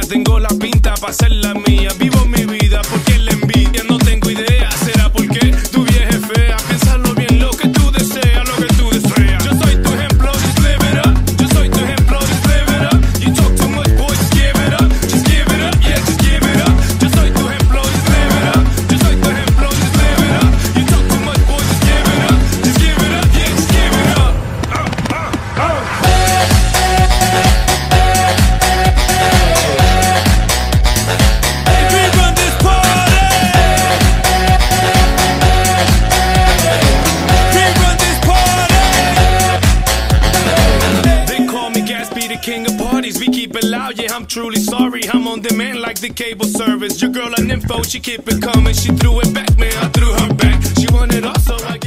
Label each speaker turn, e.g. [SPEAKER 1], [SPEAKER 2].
[SPEAKER 1] tengo la pinta para ser la mía. Vivo mi vida. wow, yeah, I'm truly sorry. I'm on demand like the cable service. Your girl an info, she keep it coming. She threw it back, man, I threw her back. She wanted also, I